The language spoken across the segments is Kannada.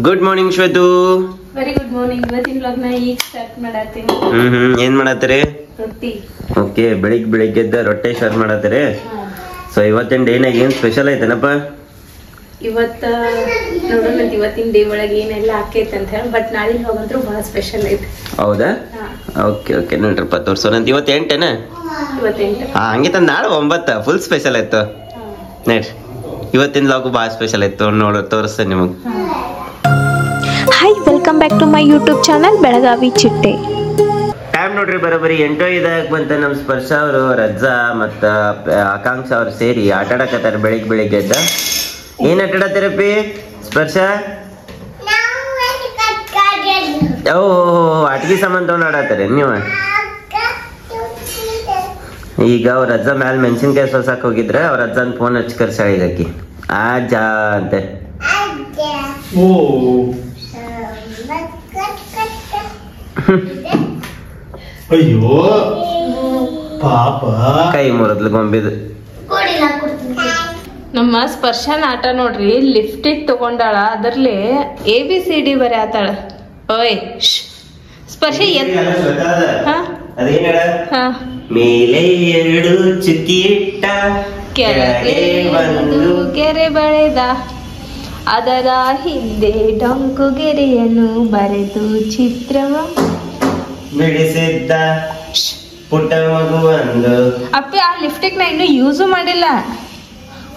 Good morning Shwetu very good morning ಇವತ್ತಿನ ವ್ಲಾಗ್ನ ಈಗ ಸ್ಟಾರ್ಟ್ ಮಾಡತ್ತೀನಿ. ಹ್ಮ್ ಹ್ಮ್. ಏನ್ ಮಾಡತ್ತೀರಿ? ರೊಟ್ಟಿ. ಓಕೆ ಬೆಳಿಗ್ಗೆ ಬೆಳಿಗ್ಗೆ ಎದ್ದ ರೊಟ್ಟಿ ಶೇರ್ ಮಾಡತ್ತೀರಿ? ಸೊ ಇವತ್ತಿನ ಡೇನಾಗ ಏನ್ ಸ್ಪೆಷಲ್ ಐತೇನಪ್ಪ? ಇವತ್ತ ನೋಡೋಣ ಇವತ್ತಿನ ಡೇ ಒಳಗೆ ಏನೆಲ್ಲ ಆಕೈತೆ ಅಂತ ಹೇಳಿ ಬಟ್ ನಾಳೆ ಹೋಗಂದ್ರು ಬಹಳ ಸ್ಪೆಷಲ್ ಐತೆ. ಹೌದಾ? ಓಕೆ ಓಕೆ ನೋಡ್ರಪ್ಪ ತೋರ್ಸೋಣಂತ ಇವತ್ತು ಎಂಟೇನ ಹಾ ಹಾ ತಂದು ನಾಳೆ ಒಂಬತ್ತ. ಫುಲ್ ಸ್ಪೆಷಲ್ ಆಯ್ತು. ನೋಡ್ರಿ ಇವತ್ತಿನ ಲಾಗು ಭಾಳ ಸ್ಪೆಷಲ್ ಆಯ್ತು. ನೋಡು ತೋರಿಸ್ತೇನೆ ನಿಮಗೆ. Hi welcome back to my YouTube channel Belagavi ಚಿಟ್ಟೆ ಟೈಮ್ ನೋಡ್ರಿ ಬರೋಬ್ಬರಿ ಎಂಟೋ ಇದಾಗ ಬಂತ ನಮ್ಮ ಸ್ಪರ್ಶ ಅವರು ರಜಾ ಮತ್ತ ಆಕಾಂಕ್ಷ ಅವ್ರು ಸೇರಿ ಆಟ ಆಡಕತ್ತಾರ ಬೆಳಿಗ್ಗೆ ಬೆಳಿಗ್ಗೆ ಎದ್ದ. ಏನ್ ಆಟ ಆಡತ್ತೀರಪ್ಪಿ ಸ್ಪರ್ಶ? ಓ ಆಟಗಿ ಸಾಮಾನ್ ತಗೊಂಡ್ ಆಡತ್ತಾರೆ ನೀವು? ಈಗ ಅವ್ರ ಅಜ್ಜ ಮ್ಯಾಲ ಮೆಣಸಿನ್ಕಾಯಿ ಸೋಸಾಕ್ ಹೋಗಿದ್ರೆ ಅವ್ರ ಅಜ್ಜನ್ ಫೋನ್ ಹಚ್ಚಿ ಕರ್ಸಾಳ ಆಕಿ. ಆ ಜಾ ಅಂತೆ. ಅಯ್ಯೋ ಪಾಪ. ಕೈ ಮುರಿದ್ಲು ಗೊಂಬಿದು. ನಮ್ಮ ಸ್ಪರ್ಶನ ಆಟ ನೋಡ್ರಿ ಲಿಫ್ಟಿಗೆ ತಗೊಂಡಾಳ ಅದರಲ್ಲಿ ಎ ಬಿ ಸಿ ಡಿ ಬರೀ ಆತಾಳ ಓಯ್. ಸ್ಪರ್ಶ ಎತ್ ಹಾ? ಅದೇನ ಹಾ. ಮೇಲೆ ಎರಡು ಚುಕ್ಕಿ ಇಟ್ಟ ಕೆಳಗೆ ಒಂದು ಕೆರೆ ಬಳೆದ. ಅದರ ಹಿಂದೆ ಡೊಂಕು ಗೆರೆಯನ್ನು ಬರೆದು ಚಿತ್ರವ ಬಿಡಿಸಿದ್ದ ಪುಟ್ಟ ಮಗು ಒಂದು. ಅಪ್ಪಿ ಆ ಲಿಫ್ಟಿಗೆ ನಾ ಇನ್ನೂ ಯೂಸು ಮಾಡಿಲ್ಲ.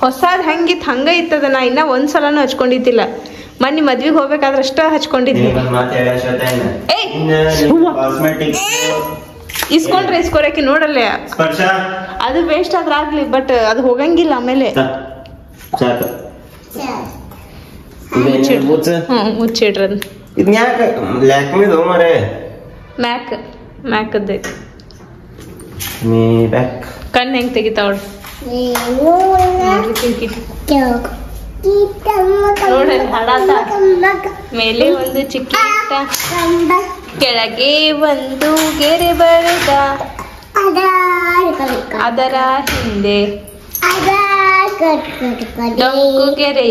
ಹೊಸಾದ್ ಹಂಗಿತ್ತು ಹಂಗ ಇತ್ತದ ನಾ ಇನ್ನ ಒಂದ್ಸಲನೂ ಹಚ್ಕೊಂಡಿದ್ದಿಲ್ಲ. ಮೊನ್ನೆ ಮದ್ವಿಗೆ ಹೋಗ್ಬೇಕಾದ್ರೆ ಅಷ್ಟ ಹಚ್ಕೊಂಡಿದ್ವಿ. ಇಸ್ಕೊಂಡ್ರೆ ಇಸ್ಕೊರಕ್ಕೆ ನೋಡಲ್ಲ. ಅದು ವೇಸ್ಟ್ ಆದ್ರ ಆಗ್ಲಿ ಬಟ್ ಅದು ಹೋಗಂಗಿಲ್ಲ ಆಮೇಲೆ. ಮುಚ್ಚಿಡ್ರಿ ಮ್ಯಾಕ್ ಕಣ್ಣು ಹೆಂಗ್ ತೆಗಿತಾವಳ ನೋಡ್ರಿ ಹಾಡಾತ ಮೇಲೆ ಒಂದು ಚಿಕ್ಕಿ ಇಟ್ಟ ಕೆಳಗೆ ಒಂದು ಗೆರೆ ಬಳೆದ ಅದರ ಹಿಂದೆ ಡೊಂಕು ಗೆರೆ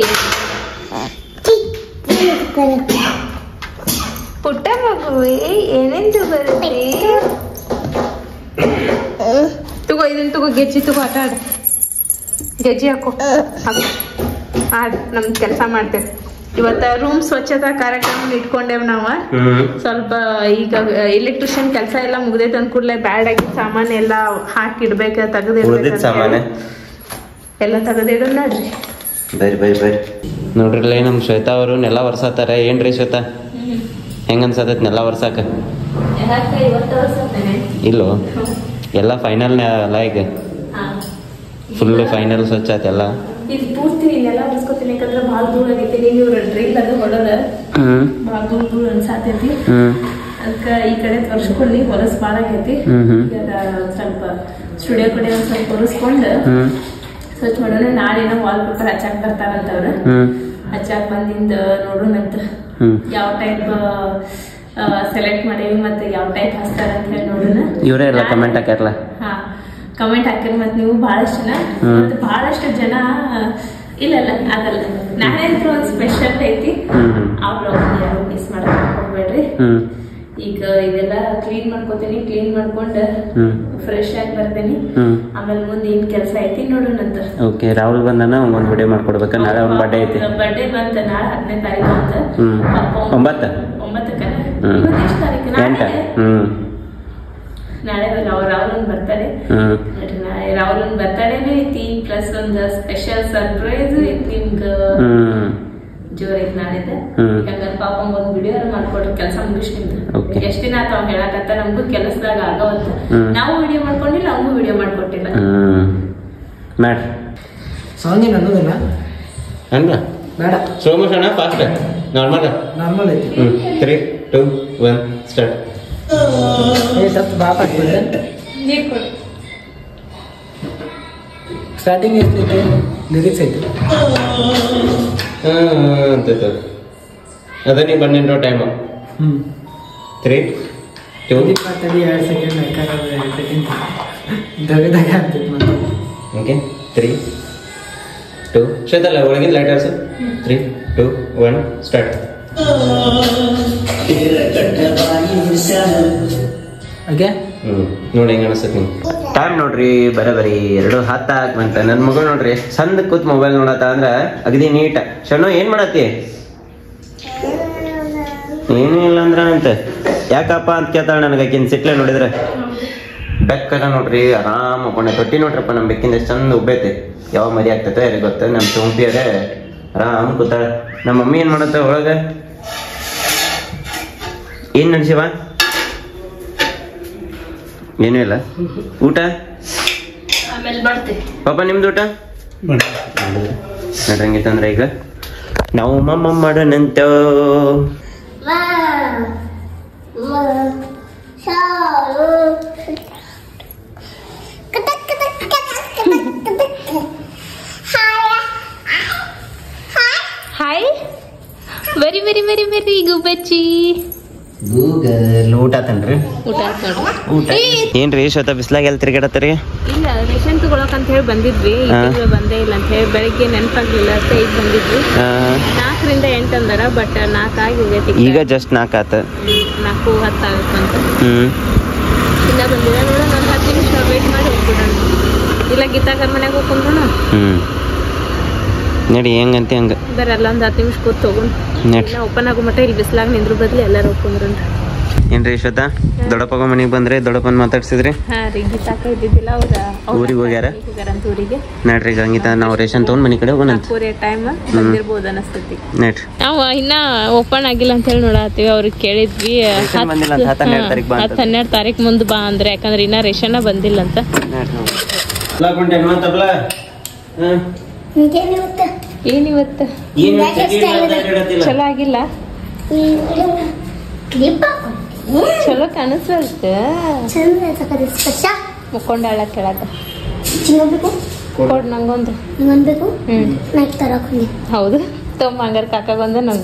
ಪುಟ್ಟ ಮಗುವೆ ಏನೆಂದು ಬರುತ್ತೆ ತಗೋ ಇದನ್ನ ತಗೋ ಗೆಜ್ಜಿ ತಗೋ ಆಟ ಆಡ ಗೆಜ್ಜಿ ಹಾಕೋ. ಹಾಕು. ಆಡ್ ನಮ್ ಕೆಲಸ ಮಾಡ್ತೇವೆ. ಇವತ್ತ ರೂಮ್ ಸ್ವಚ್ಛತಾ ಕಾರ್ಯಕ್ರಮ ಇಟ್ಕೊಂಡೇವ್ ನಾವ. ಸ್ವಲ್ಪ ಈಗ ಎಲೆಕ್ಟ್ರಿಷಿಯನ್ ಕೆಲಸ ಎಲ್ಲ ಮುಗ್ದೈತೆ ಅಂದ ಕೂಡಲೇ ಬ್ಯಾಡ್ ಆಗಿ ಸಾಮಾನ್ ಎಲ್ಲ ಹಾಕಿಡ್ಬೇಕ ಇಡ್ಬೇಕ ಸಾಮಾನು? ತೆಗೆದಿಡ್ಬೇಕು ಎಲ್ಲ ತೆಗೆದಿಡು ನೋಡ್ರಿ. ಬರ್ರಿ ಬರ್ರಿ ಬರ್ರಿ ನೋಡ್ರಿಲ್ಲ ನಮ್ ಶ್ವೇತಾ ಅವರು ನೆಲ ವರ್ಸಾತಾರ ಏನ್ರಿ ಶ್ವೇತಾ? ಹೆಂಗ ಅನ್ಸತೈತಿ ನೆಲ ವರ್ಸಾಕ ಇಲ್ಲೋ? ಎಲ್ಲ ಫೈನಲ್ ಅಲ್ಲ ಈಗ. ಫುಲ್ ಫೈನಲ್ ಸ್ವಚ್ಛ ಆಯ್ತೆಲ್ಲ? ಇದು ಪೂರ್ತಿ ಇಲ್ಲೆಲ್ಲ ಉಳಿಸ್ಕೊತೀನಿ ಯಾಕಂದ್ರೆ ಭಾಳ ದೂರ ಆಗೈತಿ. ನೀವು ಡ್ರಿಲ್ ಅದು ಹೊಡೋದ? ಭಾಳ ದೂರ ದೂರ ಅನ್ಸಾತೈತಿ. ಅದ್ಕ ಈ ಕಡೆ ತೋರಿಸ್ಕೊಳ್ಳಿ ಹೊಲಸ್ ಭಾಳ ಆಗೈತಿ. ಸ್ವಲ್ಪ ಸ್ಟುಡಿಯೋ ಕಡೆ ಒಂದ್ ಸ್ವಲ್ಪ ಹೊರಸ್ಕೊಂಡು ಸ್ವಚ್ಛ ಮಾಡೋಣ. ನಾಳೆ ಏನೋ ವಾಲ್ ಪೇಪರ್ ಹಚ್ಚಾಕ್ ಬರ್ತಾರಂತವ್ರ ಹಚ್ಚಾಕ್ ಬಂದಿಂದ ನೋಡೋಣ ಅಂತ. ಯಾವ ಟೈಪ್ ಸೆಲೆಕ್ಟ್ ಮಾಡೀವಿ ಮತ್ತೆ ಯಾವ ಟೈಪ್ ಹಚ್ತಾರ ಅಂತ ಹೇಳಿ ನೋಡೋಣ. ಇವರೇ ಎಲ್ಲ ಕಮೆಂಟ್ ಹಾಕ್ಯಾರಲ್ಲ? ಹಾ. ಕಮೆಂಟ್ ಹಾಕಿರಿ ಮತ್ತೆ ನೀವು ಬಹಳಷ್ಟು ಜನ. ಬಹಳಷ್ಟು ಜನ ಇಲ್ಲ ಇಲ್ಲ ಆಗಲ್ಲ ಅಂತೂ ಒಂದು ಸ್ಪೆಷಲ್ ಐತಿ. ಆ ಬ್ಲಾಗ್ ಯಾರು ಮಿಸ್ ಮಾಡಕ್ ಹೋಗ್ಬೇಡ್ರಿ. ಈಗ ಇದೆಲ್ಲ ಕ್ಲೀನ್ ಮಾಡ್ಕೋತೀನಿ ಕ್ಲೀನ್ ಮಾಡ್ಕೊಂಡು ಫ್ರೆಶ್ ಆಗಿ ಬರ್ತೇನಿ. ಆಮೇಲೆ ಮುಂದೆ ಏನ್ ಕೆಲಸ ಐತಿ ನೋಡೋಣಂತ ಓಕೆ ರಾಹುಲ್ ಬಂದನ ಒಂದು ವಿಡಿಯೋ ಮಾಡ್ಕೊಡ್ಬೇಕ. ನಾಳೆ ಅವ್ನ ಬರ್ಡೇ ಐತಿ. ಬರ್ಡೇ ಬಂತ ನಾಳೆ ಹತ್ತನೇ ತಾರೀಕು ಅಂತ ಒಂಬತ್ತ? ಒಂಬತ್ತಕ್ಕ? ಇವತ್ತು ಎಷ್ಟು ತಾರೀಕು ನಾಳೆ ಹ್ಮ್. ನಾಳೆ ರಾಹುಲ್ ಬರ್ತಾರೆ. ನಾಳೆ ರಾಹುಲನ್ ಬರ್ತಾರೇನೆ ಐತಿ. ಪ್ಲಸ್ ಒಂದ್ ಸ್ಪೆಷಲ್ ಸರ್ಪ್ರೈಸ್ ಐತಿ ನಿಮ್ಗ ಹ್ಮ್ ಜೋರ್ ಐತಿ ನಾಳೆದ. ಯಾಕಂದ್ರೆ ಪಾಪ ಒಂದ್ ವಿಡಿಯೋ ಮಾಡ್ಕೊಡ್ರಿ ಕೆಲಸ ಮುಗಿಸ್ ನಿಮ್ದು Okay. ಎಷ್ಟ್ ದಿನ ಆತ ಅವ್ನ್ ಹೇಳಕತ್ತ? ನಮಗೂ ಕೆಲಸದಾಗ ಆಗವತ್ತ ಹ್ಮ್. ನಾವು ವಿಡಿಯೋ ಮಾಡ್ಕೊಂಡಿಲ್ಲ ಅವಂಗೂ ವಿಡಿಯೋ ಮಾಡ್ಕೊಟ್ಟಿಲ್ಲ. ಹ್ಮ್ ಮಾಡ್ರಿ ಸಾಂಗಿನ ಅನ್ನೋದಿಲ್ಲ ಬೇಡ. Fast normal. ನಾರ್ಮಲ್ ಐತಿ. ತ್ರೀ ಟೂ ಒನ್ ಸ್ಟಾರ್ಟ್ ಏ ಸ್ವಲ್ಪ ಬಾಪ್ ಹಾಕ್ಬಿಡ್ರೆ ನೀರ್ ಕೊಡು ಸ್ಟಾರ್ಟಿಂಗ್ ಎಷ್ಟೈತಿ ಲಿರಿಕ್ಸ್ ಐತಿ ಅಂತ ಅದ ನೀ ಬಂದಿರೋ ಟೈಮ್ ಹ್ಮ್ ತ್ರೀ ಟೂ ಇಪ್ಪತ್ತಡಿ ಎರಡು ಸೆಕೆಂಡ್ ಎರಡು ಸೆಕೆಂಡ್ ದಗ ದಗ ಆಗ್ತೈತಿ ಮತ್ತೆ ಓಕೆ ತ್ರೀ ಟು ಶ್ವೇತಲ್ಲ ಒಳಗಿನ light Urs three two one start okay ನೋಡಿ ಹೆಂಗ ಅನಿಸ್ತದೆ ನಿಂಗೆ ಟೈಮ್ ನೋಡ್ರಿ ಬರಬರಿ ಎರಡು ಹತ್ತ ಬಂತ. ನನ್ನ ಮಗಳು ನೋಡ್ರಿ ಸಂದ್ ಚಂದ ಕೂತ್ ಮೊಬೈಲ್ ನೋಡತ್ತ ಅಂದ್ರ ಅಗದಿ ನೀಟ್. ಶಣ್ಣು ಏನ್ ಮಾಡತ್ತಿ? ಏನೂ ಇಲ್ಲ ಅಂದ್ರ ಅಂತ. ಯಾಕಪ್ಪ ಅಂತ ಕೇಳ್ತಾಳ ನನಗೆ ಆಕಿನ ಸಿಟ್ಲೆ ನೋಡಿದ್ರೆ. ಬೆಕ್ಕದ ನೋಡ್ರಿ ಆರಾಮ್ ಒಬ್ಬಣ್ಣ ತೊಟ್ಟಿ ನೋಡ್ರಪ್ಪ ನಮ್ಮ ಬೆಕ್ಕಿಂದ ಚಂದ ಉಬ್ಬೈತಿ. ಯಾವ ಮರಿ ಆಗ್ತೈತೆ ಯಾರಿಗೆ ಗೊತ್ತ ನಮ್ಮ ಸೋಂಪಿ ಅದೇ ಆರಾಮ್ ಕೂತಾಳ. ನಮ್ಮ ಮಮ್ಮಿ ಏನ್ ಮಾಡತ್ತ ಒಳಗ? ಏನ್ ನಡ್ಸಿವ ಏನೂ ಇಲ್ಲ. ಊಟ? ಪಾಪ ನಿಮ್ದು ಊಟ? ನಡ್ರಂಗಿತ್ತಂದ್ರೆ ಈಗ. ನಾವು ಮಮ್ಮ ಮಾಡೋಣಂತ. Hi very very very very ಗುಬ್ಬಚ್ಚಿ Google ಊಟ ಆತನ್ರಿ? ಊಟ ಏನ್ರಿ ಶತ ಬಿಸ್ಲಾಗ ಎಲ್ಲಿ ತಿರ್ಗಾಡತ್ತೀರಿ? ಇಲ್ಲ ರೇಷನ್ ತಗೊಳಕ್ ಅಂತ ಹೇಳಿ ಬಂದಿದ್ವಿ. ಬಂದೇ ಇಲ್ಲ ಅಂತ ಹೇಳಿ ಬೆಳಿಗ್ಗೆ ನೆನಪಾಗ್ಲಿಲ್ಲ ಅಂತ ಈಗ ಬಂದಿದ್ವಿ. ನಾಲ್ಕರಿಂದ ಎಂಟು ಅಂದಾರ ಬಟ್ ನಾಕ್ ಹೋಗೈತಿ ಈಗ ಜಸ್ಟ್ ನಾಲ್ಕು ಆತ. ನಾಲ್ಕು ಹತ್ತು ಆಗುತ್ತೆ ಅಂತ. ಹ್ಮ್. ಇಲ್ಲ ಬಂದಿಲ್ಲ. ನೋಡೋಣ ಒಂದು ಹತ್ತು ನಿಮಿಷ ವೇಟ್ ಮಾಡಿ ಹೋಗ್ಬಿಡೋಣ. ಇಲ್ಲ ಗೀತಾ ಮನ್ಯಾಗ ಹೋಗ್ಕೊಂಡ್ರು ನಡಿ ಹೆಂಗಂತೆ ಹಂಗೆ? ಬರಲ್ಲ ಒಂದು ಹತ್ತು ನಿಮಿಷ ಕೂತ್ ಹೋಗೋಣ ನೆಟ್ ಓಪನ್ ಆಗೋ ಮಟ್ಟ ಇಲ್ಲಿ ಬಿಸ್ಲಾಗ ನಿಂದ್ರ ಬದ್ಲಿ ಎಲ್ಲರೂ ಹೋಗ್ಕೊಂಡ್ರನ್ ಏನ್ರಿ ಶ್ವೇತಾ ದೊಡ್ಡಪ್ಪಗ ಮನೆಗೆ ಬಂದ್ರೆ ದೊಡ್ಡಪ್ಪನ ಮಾತಾಡ್ಸಿದ್ರಿ? ಹಾ ರೀ ಗೀತಾಕ ಇದ್ದಿದ್ದಿಲ್ಲ ಅವ್ರ ಊರಿಗ್ ಹೋಗ್ಯಾರ? ನಡ್ರಿ ಈಗ ಹಂಗಿತ ನಾವು ರೇಷನ್ ತಗೊಂಡ್ ಮನೆ ಕಡೆ ಹೋಗೋಣ ನಾಲ್ಕೂವರೆ ಟೈಮ್ ಬಂದಿರ್ಬೋದು ಅನಸ್ತೈತಿ. ನಡ್ರಿ. ನಾವು ಇನ್ನ ಓಪನ್ ಆಗಿಲ್ಲ ಅಂತ ಹೇಳಿ ನೋಡತ್ತೀವಿ ಅವ್ರಿಗೆ ಕೇಳಿದ್ವಿ. ಹತ್ತು ಹನ್ನೆರಡು ತಾರೀಕು ಬಾ ಅಂತ. ಹತ್ತು ಹನ್ನೆರಡು ತಾರೀಕು ಮುಂದೆ ಬಾ ಅಂದ್ರೆ ಯಾಕಂದ್ರೆ ಇನ್ನ ರೇಷನ್ ಬಂದಿಲ್ಲ ಅಂತ. ಏನಿವತ್ತು? ಚಲೋ ಆಗಿಲ್ಲ? ಚಲೋ ಕಾಣಿಸ್ವಲ್ತ. ಮುಕ್ಕೊಂಡಾಳ ಕೆಳಗ ಕೊಡ್. ನಂಗೊಂದು. ಹ್ಮ್. ಹೌದು. ತೊಂಬ ಹಂಗಾರ ಕಾಕಾಗೊಂದು ನಂಗೆ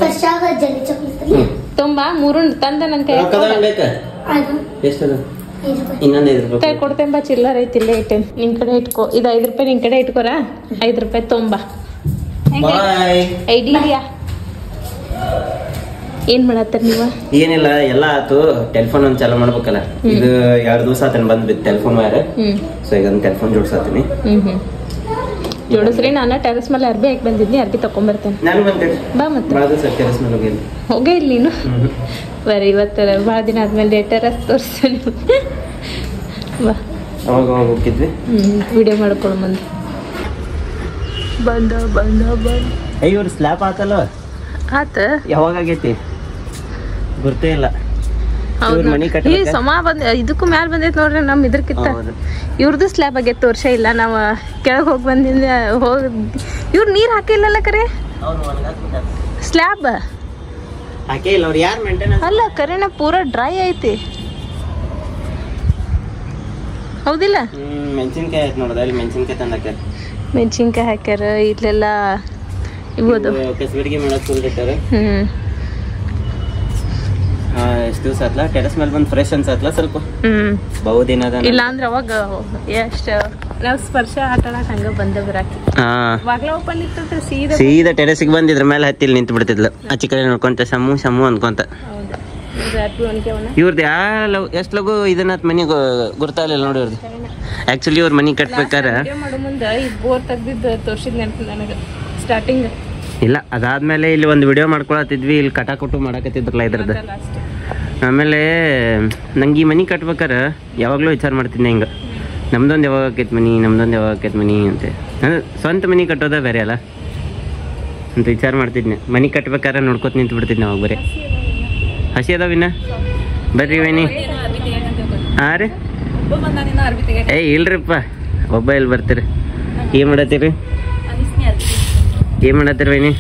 ತೊಂಬ ಮೂರು ತಂದ ನನ್ ಕೈ ಎಷ್ಟದ? ಇನ್ನೊಂದು ಐದು ರೂಪಾಯಿ ಕೊಡ್ತೇಂಬ ಚಿಲ್ಲರ್ ಐತಿ ಇಲ್ಲೇ ಇಟ್ಟೇನಿ. ನಿನ್ ಕಡೆ ಇಟ್ಕೋ. ಇದು ಐದು ರೂಪಾಯಿ ನಿನ್ ಕಡೆ ಇಟ್ಕೋರ? ಐದು ರೂಪಾಯಿ ತೊಂಬ. ಬಾಯ್. ಐಡಿ ಇದೆಯಾ ಏನ್ ಮಾಡತ್ತಾರ ನೀವ? ಏನಿಲ್ಲ ಎಲ್ಲ ಆತು. ಟೆಲಿಫೋನ್ ಒಂದ್ ಚಾಲು ಮಾಡ್ಬೇಕಲ್ಲ. ಇದು ಎರಡು ದಿವಸ ಆತನ ಬಂದ್ ಬಿತ್ತು ಟೆಲಿಫೋನ್ ವೈರ್ ಸೊ ಈಗ ಒಂದು ಟೆಲಿಫೋನ್ ಹ್ಮ್ ಜೋಡಿಸ್ರಿ ನಾನು ಟೆರಸ್ ಮೇಲೆ ಅರ್ಬಿ ಹಾಕಿ ಬಂದಿದ್ನಿ ಅರ್ಬಿ ಬಂತೇಳಿ ಬಾ ಮತ್ತೆ. ಟೆರೆಸ್ ಮೇಲೆ ಹೋಗಿಲ್ಲ ಹೋಗೇ ಇಲ್ಲ ನೀನು. ಬರೀ ಇವತ್ತು ಭಾಳ ದಿನ ಆದ್ಮೇಲೆ ಟೆರಸ್ ತೋರಿಸ್ತೇನೆ ಬಾ. ಅವಾಗ ಹೋಗಿದ್ವಿ ವಿಡಿಯೋ ಮಾಡ್ಕೊಂಡು ಬಂದು ಬಂದ ಬಂದ ಬಂದ. ಅಯ್ಯ ಇವ್ರು ಸ್ಲ್ಯಾಪ್ ಆತಲ್ಲ? ಆತ? ಯಾವಾಗ ಆಗೈತಿ? ಗುರ್ತೇ ಇಲ್ಲ. ಹೌದು. ಈ? ಸಮ ಬಂದ ಇದಕ್ಕೂ ಮ್ಯಾಲ ಬಂದೈತೆ ನೋಡ್ರಿ ನಮ್ ಇದ್ರಕ್ಕಿಂತ ಹೌದು. ಇವ್ರದ್ದು ಸ್ಲ್ಯಾಬ್ ಆಗೈತೆ ವರ್ಷ ಇಲ್ಲ. ನಾವು ಕೆಳಗೆ ಹೋಗಿ ಬಂದಿಂದ ಹೋಗಿ ಇವ್ರು ನೀರು ಹಾಕಿಲ್ಲಲ್ಲ ಕರೆ? ಸ್ಲ್ಯಾಬ್ ಹಾಕೇ ಇಲ್ಲ ಅವ್ರು ಯಾರು ಅಲ್ಲ ಕರೆನ ಪೂರ ಡ್ರೈ ಐತಿ. ಹೌದಿಲ್ಲ? ಮೆಣಸಿನ್ಕಾಯಿ ಆಯ್ತು ನೋಡೋದ? ಇಲ್ಲಿ ಮೆಣಸಿನ್ಕಾಯಿ ತಂದಾಕ ಮೆಣಸಿನ್ಕಾಯಿ ಹಾಕ್ಯಾರ ಇಲ್ಲೆಲ್ಲ ಇಬೋದು ಕಸಬಡಿಗೆ ಮಾಡಕ್ ಹ್ಞೂ ಹ್ಮ್. ಎಷ್ಟು ದಿವಸ ಆತ್ಲ? ಟೆರೆಸ್ ಮೇಲೆ ಬಂದು ಫ್ರೆಶ್ ಅನ್ಸತ್ಲ ಸ್ವಲ್ಪ? ಹ್ಮ್. ಬಹುದಿನ ಅದ ಇಲ್ಲ ಅಂದ್ರೆ ಅವಾಗ ಎಷ್ಟು ನಾವ್ ಸ್ಪರ್ಶ ಆಟ ಆಡಕ್ ಹಂಗ ಬಂದ ಬರಾಕಿ. ಬಾಗ್ಲ ಓಪನ್ ಸೀದಾ ಸೀದಾ ಟೆರೆಸಿಗೆ ಬಂದು ಇದ್ರ ಮೇಲೆ ಹತ್ತಿಲ್ ನಿಂತು ಬಿಡ್ತಿದ್ಲು. ಆಚೆ ಕಡೆ ನೋಡ್ಕೊಂತ ಸಮ್ಮು ಶಮು ಅನ್ಕೊಂತ. ಇವ್ರದ್ದು ಯಾವ ಎಷ್ಟು ಲಗು ಇದನ್ನ ಮನಿ ಗುರ್ತಾಗಲಿಲ್ಲ ನೋಡಿ ಇವ್ರದ್ದು ಆಕ್ಚುಲಿ ಇವ್ರ ಮನಿ ಕಟ್ಬೇಕಾರ. ಮುಂದೆ ಬೋರ್ ತೆಗ್ದಿದ್ದು ತೋರ್ಸಿದ್ ನನಗೆ. ಸ್ಟಾರ್ಟಿಂಗ್ ಇಲ್ಲ ಅದಾದ್ಮೇಲೆ ಇಲ್ಲಿ ಒಂದು ವಿಡಿಯೋ ಮಾಡ್ಕೊಳತ್ತಿದ್ವಿ ಇಲ್ಲಿ ಕಟಾಕುಟು ಮಾಡಕತ್ತಿದ್ರಲ್ಲ ಇದ್ರದ್ದು ಆಮೇಲೆ ನಂಗೆ ಈ ಮನೆ ಕಟ್ಬೇಕಾರೆ ಯಾವಾಗಲೂ ವಿಚಾರ ಮಾಡ್ತೀನಿ ಹಿಂಗೆ. ನಮ್ದೊಂದು ಯಾವಾಗ ಆಕೈತೆ ಮನಿ ನಮ್ದೊಂದು ಯಾವಾಗ ಆಕೈತೆ ಮನಿ ಅಂತ. ಅಂದ್ರೆ ಸ್ವಂತ ಮನೆ ಕಟ್ಟೋದ ಬೇರೆ ಅಲ್ಲ? ಅಂತ ವಿಚಾರ ಮಾಡ್ತಿದ್ನಿ. ಮನೆ ಕಟ್ಬೇಕಾರೆ ನೋಡ್ಕೊತ ನಿಂತು ಬಿಡ್ತಿದ್ದೆ ಅವಾಗ ಬರೀ. ಹಸಿ ಅದಾವಿನ ಬರ್ರಿ ವೇಣಿ ಹಾಂ ರೀ? ಏ ಇಲ್ರಿಪ್ಪ ಒಬ್ಬ ಇಲ್ಲಿ ಬರ್ತೀರಿ. ಏನು ಮಾಡತ್ತೀರಿ? ಏನು ಮಾಡತ್ತೀರಿ ವೈನಿ?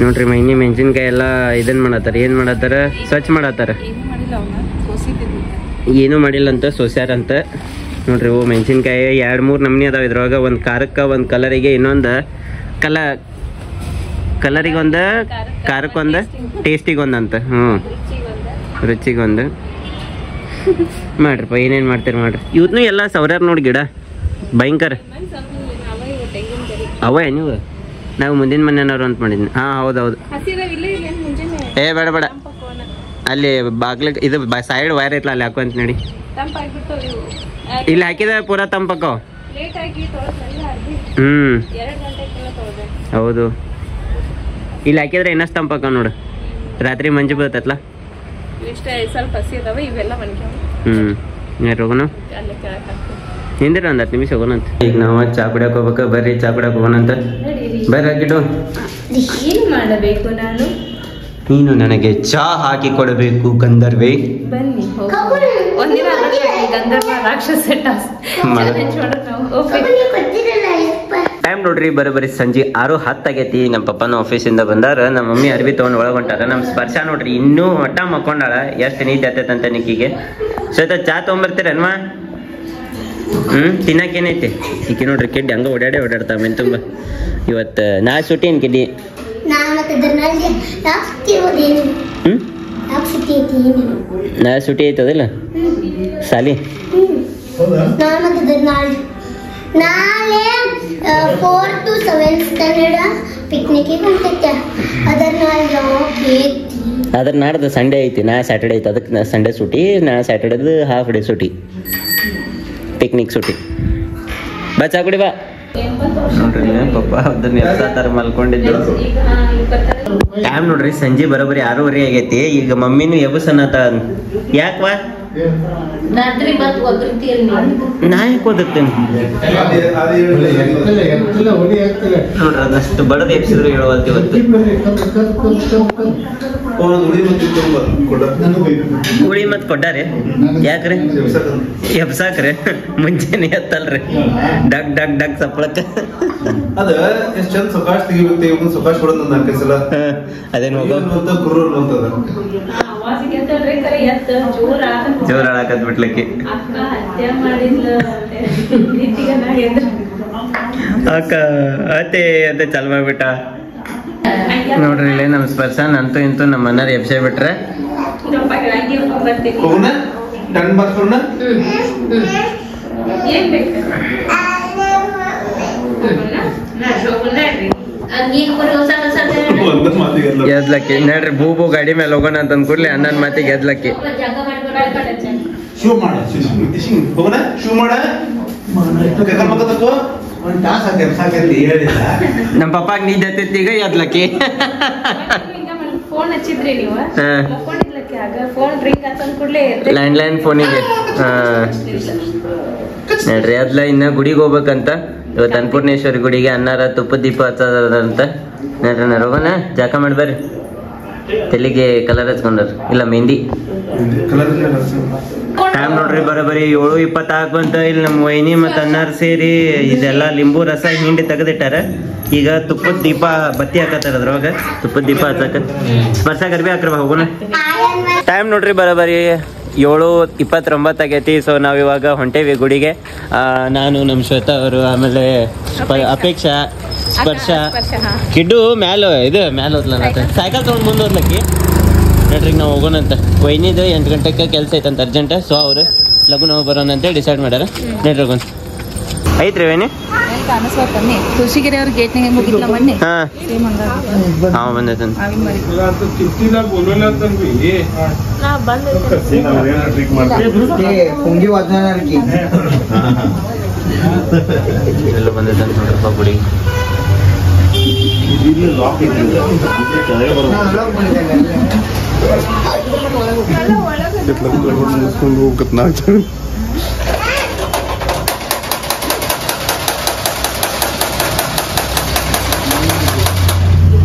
ನೋಡ್ರಿ ಮೈನಿ ಮೆಣಸಿನ್ಕಾಯಿ ಎಲ್ಲ ಇದನ್ನ ಮಾಡತ್ತಾರ. ಏನು ಮಾಡತ್ತಾರ? ಸ್ವಚ್ಛ ಮಾಡತ್ತಾರ. ಏನೂ ಮಾಡಿಲ್ಲ ಅಂತ ಸೊಸ್ಯಾರಂತ. ನೋಡ್ರಿ, ಓ, ಮೆಣಸಿನ್ಕಾಯಿ ಎರಡು ಮೂರು ನಮ್ನಿ ಅದಾವ ಇದ್ರೊಳಗೆ. ಒಂದು ಖಾರಕ್ಕೆ ಒಂದು ಕಲರಿಗೆ, ಇನ್ನೊಂದು ಕಲ, ಕಲರಿಗೆ ಒಂದು ಖಾರಕ್ಕೊಂದು ಟೇಸ್ಟಿಗೆ ಅಂತ. ಹ್ಞೂ. ರುಚಿಗೆ ಒಂದು. ಮಾಡ್ರಿಪ್ಪ, ಏನೇನು ಮಾಡ್ತೀರಿ ಮಾಡ್ರಿ. ಇವತ್ನು ಎಲ್ಲ ಸೌರ್ಯಾರ ನೋಡಿ ಗಿಡ. ಭಯಂಕರ. ಅವೇ ನೀವು ನಾವು ಮುಂದಿನ ಮನೆಯವ್ರು ಅಂತ ಮಾಡಿದ್ನಿ. ಹಾಂ ಹೌದು ಹೌದು ಏ ಬೇಡ ಬೇಡ. ಅಲ್ಲಿ ಬಾಗ್ಲಿಗೆ ಇದು ಸೈಡ್ ವೈರ್ ಐತ್ಲ ಅಲ್ಲಿ ಹಾಕುವಂತ ನೋಡಿ. ಇಲ್ಲಿ ಹಾಕಿದ್ರೆ ಪೂರಾ ತಂಪಕ್ಕೋ. ಹ್ಮ್. ಹೌದು. ಇಲ್ಲಿ ಹಾಕಿದ್ರೆ ಇನ್ನಷ್ಟು ತಂಪಕ್ಕ ನೋಡು. ರಾತ್ರಿ ಮಂಜು ಬೀಳ್ತತ್ಲ? ಹ್ಮ್. ನೀರು ಹೋಗೋಣ ಒಂದು ಹತ್ತು ನಿಮಿಷ ಹೋಗೋಣಂತ. ಈಗ ನಾವು ಚಾ ಕುಡಿಯಕ್ ಹೋಗ್ಬೇಕು. ಬರ್ರಿ ಚಾ ಕುಡಿಯಕ್ ಹೋಗೋಣಂತ. ಬರ್ರಿ ಹಾಕಿಟ್ಟು ಏನು ಮಾಡಬೇಕು ನಾನು? ನೀನು ನನಗೆ ಚಾ ಹಾಕಿ ಕೊಡಬೇಕು ಗಂಧರ್ವೇ. ಬನ್ನಿ. ಒಂದಿನ ರಾಕ್ಷಸ ಟೈಮ್ ನೋಡ್ರಿ ಬರೋಬ್ಬರಿ ಸಂಜೆ ಆರು ಹತ್ತಾಗೈತಿ ನಮ್ಮ ಪಪ್ಪನ ಆಫೀಸಿಂದ ಬಂದಾರ. ನಮ್ಮ ಮಮ್ಮಿ ಅರ್ಬಿ ತೊಗೊಂಡು ಒಳಗೆ ಹೊಂಟಾರ ನಮ್ಮ ಸ್ಪರ್ಶ ನೋಡ್ರಿ ಇನ್ನೂ ಒಟ್ಟ ಮಕ್ಕೊಂಡಾಳ. ಎಷ್ಟು ನೀತಿ ಆತೈತಂತ ನಿಕ್ಕಿಗೆ. ಶ್ವೇತ ಚಾ ತೊಗೊಂಬರ್ತೀರನ್ವಾ? ಹ್ಮ್? ತಿನ್ನಕ್ಕೇನೈತಿ ಈಕೆ ನೋಡ್ರಿ ಕಿಡ್ಡಿ ಹಂಗ ಓಡಾಡೇ ಓಡಾಡ್ತಾವ ಮೆನ್ ತುಂಬ. ಇವತ್ತು ನಾ ಸುಟಿ ಏನ್ ಕಿಡ್ಡಿ? ನಾ ಸುಟಿ ಐತದಿಲ್ಲ? ಸಾಲಿ? ನಾಳೆ ಟು ಸ್ಟ್ಯಾಂಡರ್ಡ್ ಅದರ ನಾಳೆ ಬೇಕು ಅದ್ರ ನಾಡ್ದು ಸಂಡೇ ಐತಿ. ನಾ ಸ್ಯಾಟರ್ಡೇ ಐತಿ. ಅದಕ್ಕೆ ನಾ ಸಂಡೇ ಸುಟಿ ನಾ ಸ್ಯಾಟರ್ಡೇದು ಹಾಫ್ ಡೇ ಸುಟಿ. ಪಿಕ್ನಿಕ್ ಸುಟಿ ಬಾ, ಚಾ ಬಾ. ನೋಡ್ರಿ ಪಪ್ಪ ಅದನ್ನ ಎಲ್ಸಾತಾರ ಮಲ್ಕೊಂಡಿದ್ದು. ಟೈಮ್ ನೋಡ್ರಿ, ಸಂಜೆ ಬರೋಬರಿ ಆರೂವರೆ ಆಗೈತಿ. ಈಗ ಮಮ್ಮಿನೂ ಯಾಕ ಯಾಕವಾ? ರಾತ್ರಿ ಬಂದು ಒದರ್ತೀರಿ ನಾ ಯಾಕೆ ಓದಿರ್ತೇನೆ ನೋಡ್ರಿ ಅದಷ್ಟು ಬಡದ ಎಪ್ಸಿದ್ರು ಹೇಳುವಲ್ತಿ ಇವತ್ತು. ಉಳಿ ಮತ್ ಕೊಡ್ಡಾರೆ? ಯಾಕ್ರಿ? ಎಬ್ಸಾಕ್ರಿ? ಮುಂಚೆನೆ ಎತ್ತಲ್ರಿ. ಡಗ್ ಡಗ್ ಡಗ್ ಸಪ್ಪಳಕ್ಕ. ಅದ ಎಷ್ಟ್ ಚಂದ ಸೊಕಾಶ್ ತೆಗಿಬೇಕು ಕೊಡೋದ್ ನನ್ನ ಅದೇನು ಹೋಗೋ? ಅಂತದ ಜೋರ ಜೋರ ಆಳಾಕತ್ ಬಿಟ್ಲಕ್ಕಿ. ಅಕ್ಕ ಅತ್ತೆ ಅಂತ ಚಾಲು ಮಾಡ್ಬಿಟ್ಟ. ನೋಡ್ರಿ ಇಲ್ಲೇ ನಮ್ ಸ್ಪರ್ಶ ಅಂತೂ ಇಂತೂ ನಮ್ಮ ಮನೆಯವ್ರು ಎಬ್ಸೆ ಬಿಟ್ರೆ. ಏನ್ ಬೇಕು? ಗೆದ್ಲಕ್ಕಿ. ನೋಡ್ರಿ ಭೂ ಬೂ ಗಾಡಿ ಮೇಲೆ ಹೋಗೋಣ ಅಂತ ಅಂದ್ಕೂಡ್ಲೆ ಅಣ್ಣನ ಮಾತಿ ಗೆದ್ಲಕ್ಕಿ. ಶೂ ಮಾಡ ಹೋಗೋಣ ಮಾಡ. ನಮ್ಮ ಪಪ್ಪಾಗ ನೀ ಜೊತೆ ಈಗ ಎದ್ಲಕ್ಕಿ ಫೋನ್ ಹಚ್ಚಿದ್ರಿ ನೀವು ಫೋನ್ ಇರ್ಲಕ್ಕೆ ಆಗ ಫೋನ್ ರಿಂಗ್ ಹತ್ತಂದ್ ಲ್ಯಾಂಡ್ ಲೈನ್ ಫೋನಿಗೆ. ಹಾ. ನೋಡ್ರಿ ಅದ್ಲ ಇನ್ನ ಗುಡಿಗೆ ಹೋಗ್ಬೇಕಂತ. ಇವತ್ತು ಅನ್ನಪೂರ್ಣೇಶ್ವರಿ ಗುಡಿಗೆ ಅನ್ನಾರ ತುಪ್ಪ ದೀಪ ಹಚ್ಚದಂತ ನೋಡ್ರಿ ನಾ ಹೋಗೋಣ ಜಾಕ ಮಾಡಿ ಬರ್ರಿ ತಲೆಗೆ ಕಲರ್ ಹಚ್ಕೊಂಡ್ರಿ ಇಲ್ಲ ಮೆಹಂದಿ. ಟೈಮ್ ನೋಡ್ರಿ ಬರೋಬರಿ ಏಳು ಇಪ್ಪತ್ತಾಕ್ ಬಂತ ಇಲ್ಲಿ ನಮ್ಮ ವೈನಿ ಮತ್ತು ಅನ್ನಾರ್ ಸೇರಿ ಇದೆಲ್ಲ ಲಿಂಬು ರಸ ಹಿಂಡಿ ತೆಗೆದಿಟ್ಟಾರ. ಈಗ ತುಪ್ಪದ ದೀಪ ಬತ್ತಿ ಹಾಕತ್ತಾರ ಅದ್ರೊಳಗ. ತುಪ್ಪದ ದೀಪ ಹಚ್ಚಕ. ಸ್ಪರ್ಶ ಗರ್ಬಿ ಹಾಕ್ರಿ ಹೋಗೋಣ. ಟೈಮ್ ನೋಡ್ರಿ ಬರೋಬ್ಬರಿ ಏಳು ಇಪ್ಪತ್ತೊಂಬತ್ತು ಆಗೈತಿ ಸೊ ನಾವು ಇವಾಗ ಹೊಂಟೇವಿ ಗುಡಿಗೆ. ನಾನು ನಮ್ಮ ಶ್ವೇತಾ ಅವರು ಆಮೇಲೆ ಅಪೇಕ್ಷಾ. ಸ್ಪರ್ಶ. ಕಿಡ್ಡು ಮ್ಯಾಲ ಇದು ಮ್ಯಾಲ ಹೋದ್ಲ ಸೈಕಲ್ ತೊಗೊಂಡು ಮುಂದೆ ಹೋದ್ಲಕ್ಕಿ? ನೋಡ್ರಿ ನಾವು ಹೋಗೋಣಂತ. ವೈನಿದು ಎಂಟು ಗಂಟೆಗೆ ಕೆಲಸ ಐತಂತ ಅರ್ಜೆಂಟ್ ಸೊ ಅವರು ಲಘು ನಾವು ಬರೋಣ ಅಂತ ಡಿಸೈಡ್ ಮಾಡ್ಯಾರ ನೋಡ್ರಿ ಹೋಗೋಣ. ಐತ್ರಿ ವೈನಿ ಕಾಣಿಸ್ಬರ್ತಾನೆ ತುಳಸಿಗೆರೆ ಅವ್ರ ಗೇಟ್ನಾಗ ಮುಗಿದ್ಲ ಮೊನ್ನೆ ಹಾ ಸೇಮ್ ಹಂಗ ಹಾಂ ಬಂದೈತಂತ ಮಾವಿನ ಮರಿ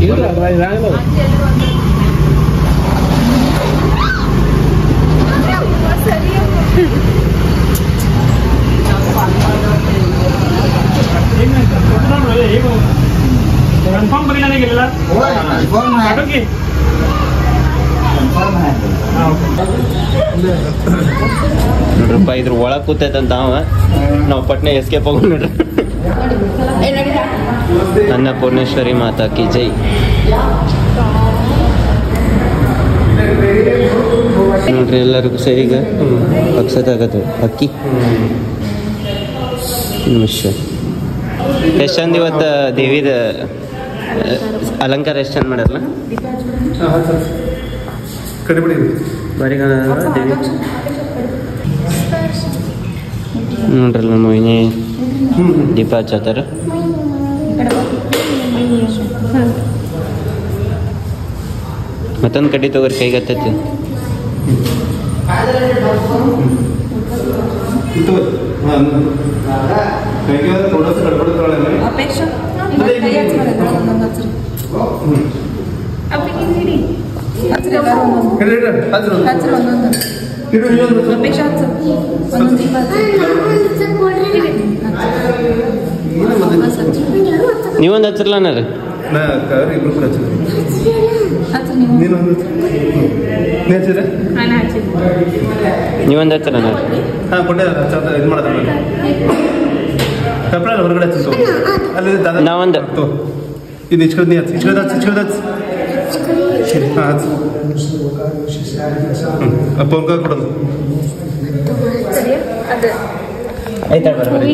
ಪುಂಗಿ ವಾದನಾರ್ಕಿ ಎಲ್ಲ ಬಂದೈತಂತ ನೋಡ್ರಪ್ಪ ಗುಡಿ ನೋಡ್ರಪ್ಪ ಇದ್ರ ಒಳಗ್ ಕೂತೈತಂತ ಅವ. ನಾವು ಪಟ್ನೆ ಎಸ್ಕೇಪ್ ಹೋಗೋಣ ನೋಡ್ರಿ. ಅನ್ನಪೂರ್ಣೇಶ್ವರಿ ಮಾತಾ ಕಿ ಜೈ. ನೋಡ್ರಿ, ಎಲ್ಲರಿಗೂ ಸರಿ ಈಗ? ಆಗತ್ತೆ ಅಕ್ಕಿ. ನಮಸ್ತೆ ಎಷ್ಟು ಚಂದ ಇವತ್ತು ದೇವಿದ ಅಲಂಕಾರ ಎಷ್ಟು ಚಂದ ಮಾಡಲ್ಲ ನೋಡ್ರಲ್ಲ ಮೊಯ್ನಿ ದೀಪ ಮತ್ತೊಂದು ಕಡ್ಡಿ ತಗೋರಿ ಕೈಗತ್ತೈತಿ ನೀವೊಂದು ಹಚ್ಚರಲ್ಲ ಅನ್ನಾರ ನಾ ಕರ್ ಇಬ್ರು ಕೂಡ ಹಚ್ಚಿದ್ರಿ. ನೀನು ಒಂದು ನೀ ನಾನು ಹಚ್ಚಿದ್ದೆ. ನೀವೊಂದು ಅನ್ನಾರ ಹಾಂ ಕೊಟ್ಟೆ ಇದು ಮಾಡೋದ ಕಪ್ಪಳ ಹೊರಗಡೆ ಹಚ್ಚಿಸು ಅಲ್ಲಿ ದಾದ ನಾವೊಂದು. ಇದು ಇಚ್ಕೊದ್ ನೀ ಹಚ್ಚಿ. ಇಚ್ಕೊದ್ ಹಚ್ಚಿ ಇಚ್ಕೊದ್ ಹಚ್ಚಿ. ಹಾಂ ಹಚ್ಚು. ಹ್ಞೂ ಅಪ್ಪ ಅವ್ರಿಗೆ ಕೊಡೋದು ಆಯ್ತಾ ಬರ್ರಿ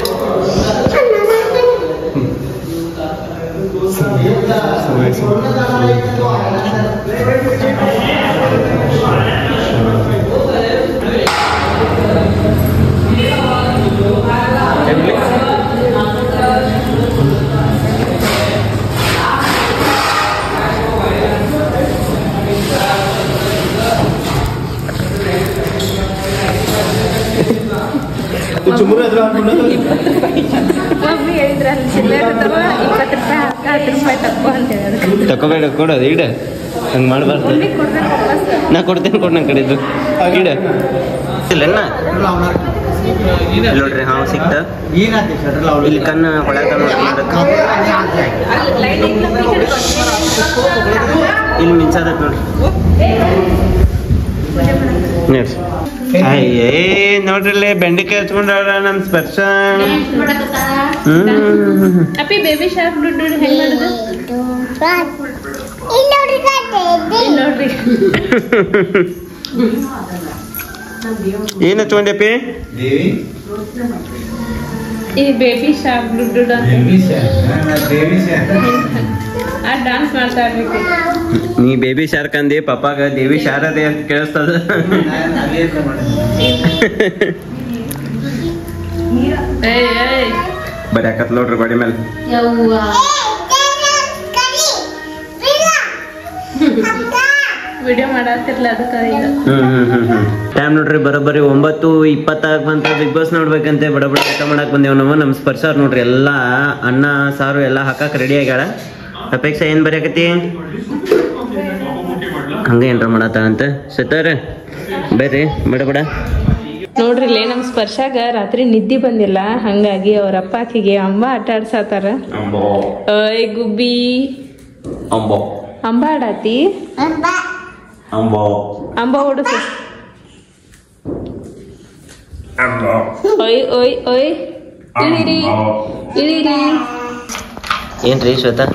ಚುಮ್ಮರಿ ಅದ್ರ ಹಾಕೊಂಡು ಮಮ್ಮಿ ಹೇಳಿದ್ರಲ್ಲ ಚಿಲ್ಲರೆ ತಗೋ ಇಪ್ಪತ್ತು ರೂಪಾಯಿ ಹಾಕ ಹತ್ತು ರೂಪಾಯಿ ಅಂತ ತಕೋಬೇಡ ಕೊಡೋದು ಇಡ ಹಂಗೆ ಮಾಡಬಾರ್ದು ನಾ ಕೊಡ್ತೇನೆ ಕೊಡು ನನ್ನ ಕಡೆದು ಇಡ ಇಲ್ಲಣ್ಣ ಇಲ್ಲಿ ನೋಡ್ರಿ ಹಾವು ಸಿಕ್ತ ಇಲ್ಲಿ ಕಣ್ಣು ಹೊಳಕ ಇಲ್ಲಿ ಮಿಂಚಾದ ನೋಡ್ರಿ ನೋಡ್ರಿ ಅಯ್ಯೇ ನೋಡ್ರಿ ಬೆಂಡೆಕಾಯಿ ಹಚ್ಕೊಂಡವ್ರ ನಮ್ಮ ಸ್ಪರ್ಶ ಹ್ಮ್ ಅಪ್ಪಿ ಬೇಬಿ ಶಾರ್ಕ್ ದುಡ್ಡು ಹೆಂಗ್ ಮಾಡುದು ಇಲ್ಲಿ ನೋಡ್ರಿ ಏನು ಹಚ್ಕೊಂಡೆಪಿ ದೇವಿ ಈ ಬೇಬಿ ಶಾರ್ಕ್ ದುಡ್ಡು ಅಂತ ದೇವಿ ಸ್ಯಾರ್ ದೇವಿ ಸ್ಯಾರ್ ಆ ಡಾನ್ಸ್ ಮಾಡ್ತಾ ಇರ್ಬೇಕು. ನೀ ಬೇಬಿ ಶಾರ್ಕ್ ಅಂದಿ ಪಪ್ಪಾಗ ದೇವಿ ಶಾರದೆ ಅಂತ ಕೇಳಿಸ್ತದ. ಬರೀ ಹಾಕತ್ ನೋಡ್ರಿ ಗೋಡಿ ಮೇಲೆ ವಿಡಿಯೋ ಮಾಡತ್ತಿರ್ಲ ಅದಕ್ಕೆ ಟೈಮ್ ನೋಡ್ರಿ ಬರೋಬ್ಬರಿ ಒಂಬತ್ತು ಇಪ್ಪತ್ತಾಗ ಬಂತ ಬಿಗ್ ಬಾಸ್ ನೋಡ್ಬೇಕಂತೆ. ಬಡ ಬಡ ಊಟ ಮಾಡಕ್ ಬಂದೇವ್ ನಾವು. ನಮ್ಮ ಸ್ಪರ್ಶ ನೋಡ್ರಿ ಎಲ್ಲಾ ಅನ್ನ ಸಾರು ಎಲ್ಲಾ ಹಾಕಕ್ ರೆಡಿ ಆಗ್ಯಾಳ. ಅಪೇಕ್ಷೆ ಏನ್ ಬರೆಯಕತಿ ಹಂಗ ಏನ್ರ ಮಾಡತ್ತ ಅಂತ ಸತ್ತಾರ ಬರ್ರಿ ಬಡ ಬಡ. ನೋಡ್ರಿ ಇಲ್ಲೇ ನಮ್ಮ ಸ್ಪರ್ಶಾಗ ರಾತ್ರಿ ನಿದ್ದೆ ಬಂದಿಲ್ಲ. ಹಂಗಾಗಿ ಅವ್ರ ಅಪ್ಪ ಆಕಿಗೆ ಅಂಬ ಆಟ ಆಡ್ಸಾತಾರ. ಓಯ್ ಗುಬ್ಬಿ. ಅಂಬೋ. ಅಂಬ ಆಡಾತಿ? ಅಂಬೋ. ಅಂಬ. ಹೊಡಸ ಓಯ್ ಓಯ್ ಓಯ್. ಇಳಿರಿ ಇಳಿರಿ ಏನ್ರಿ ಶ್ವೇತಾ?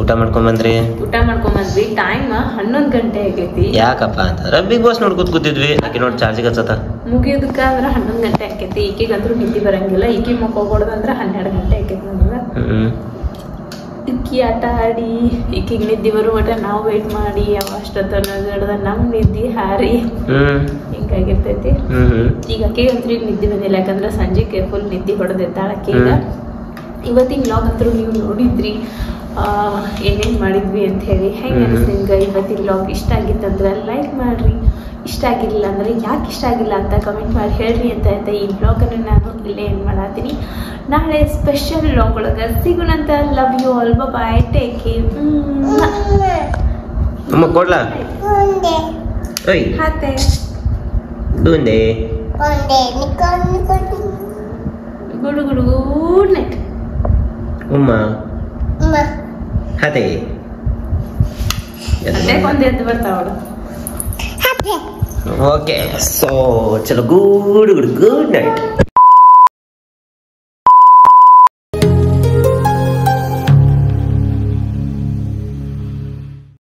ಊಟ ಮಾಡ್ಕೊಂಡ್ ಬಂದ್ರಿ? ಊಟ ಮಾಡ್ಕೊಂಡ್ ಬಂದ್ವಿ. ಟೈಮ್ ಹನ್ನೊಂದ್ ಗಂಟೆ ಆಗೈತಿ ಯಾಕಪ್ಪ ಅಂತಂದ್ರ ಬಿಗ್ ಬಾಸ್ ನೋಡ್ಕೊತ ಕೂತಿದ್ವಿ. ಆಕೆ ನೋಡಿ ಚಾರ್ಜಿಗೆ ಹಚ್ಚತ ಮುಗಿಯೋದಕ್ಕ ಅಂದ್ರ ಹನ್ನೊಂದ್ ಗಂಟೆ ಆಕೈತಿ ಈಕಿಗಂದ್ರೂ ನಿದ್ದೆ ಬರಂಗಿಲ್ಲ. ಈಕಿ ಮಕ್ಕೋಗೊಡ್ದು ಅಂದ್ರ ಹನ್ನೆರಡು ಗಂಟೆ ಆಕೈತಿ ನಮ್ಗೆ ಇಕ್ಕಿ ಆಟ ಆಡಿ ಈಕಿಗೆ ನಿದ್ದೆ ಬರೋ ಮಟ ನಾವು ವೇಟ್ ಮಾಡಿ ನಡೆದ ಜಡ್ದ ನಮ್ ನಿದ್ದಿ ಹಾರಿ. ಹಿಂಗಾಗಿರ್ತೈತಿ. ಈಗ ಅಕ್ಕಿಗಂತೂ ಈಗ ನಿದ್ದಿ ಬಂದಿಲ್ಲ. ಯಾಕಂದ್ರೆ ಸಂಜೆಗೆ ಫುಲ್ ನಿದ್ದೆ ಹೊಡೆದಿದ್ದಾಳ ಅಕ್ಕಿಗ ಇವತ್ತಿನ ವ್ಲಾಗ್ ಅಂತೂ ನೀವು ನೋಡಿದ್ರಿ. ಏನೇನು ಮಾಡಿದ್ವಿ ಅಂತ ಹೇಳಿ. ಹೆಂಗೆ. ಅನಿಸ್ತು ನಿಮ್ಗೆ ಇವತ್ತಿನ ವ್ಲಾಗ್ ಇಷ್ಟ ಆಗಿತ್ತಂದ್ರೆ ಲೈಕ್ ಮಾಡ್ರಿ. ಇಷ್ಟ ಆಗಿಲ್ಲ ಅಂದ್ರೆ ಯಾಕೆ ಇಷ್ಟ ಆಗಿಲ್ಲ ಅಂತ ಕಮೆಂಟ್ ಮಾಡಿ ಹೇಳ್ರಿ ಅಂತ ಅಂತ ಈ ಬ್ಲಾಗನ್ನು ನಾನು ಇಲ್ಲೇ ಏನು ಮಾಡತ್ತೀನಿ ನಾಳೆ ಸ್ಪೆಷಲ್ ಬ್ಲಾಗ್ ಒಳಗೆ ಸಿಗುಣಂತ love you all bye take care ಹಾತೆ. Good good good night ಉಮ್ಮ ಮ ಅದೇ ಅದೇ ಒಂದು ಎದ್ದು ಬರ್ತಾವಳು ಹ್ಯಾಪಿ ಓಕೆ